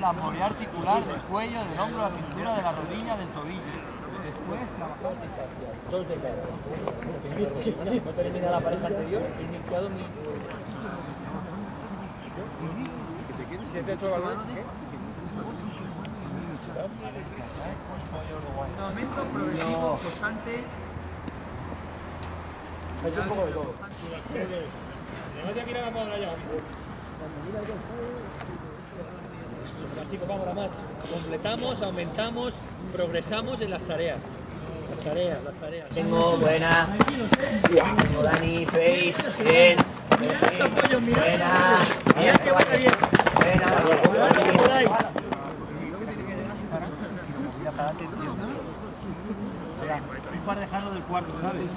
La morea articular del cuello, del hombro, la cintura, de la rodilla, del tobillo. Después trabajar distancia. Dos de cada. No termina la pareja anterior, iniciado mi... ¿Quién te ha hecho la mano? Un aumento progresivo, constante. Ha hecho un poco de todo. Además de aquí la vamos a allá. Venga, chicos, vamos a más. Completamos, aumentamos, progresamos en las tareas. Las tareas, las tareas. Tengo buena. Tengo Dani, Face, bien. Buena. Mira que buena bien. Buena. Por ahí. Un par dejarlo del cuarto, ¿sabes?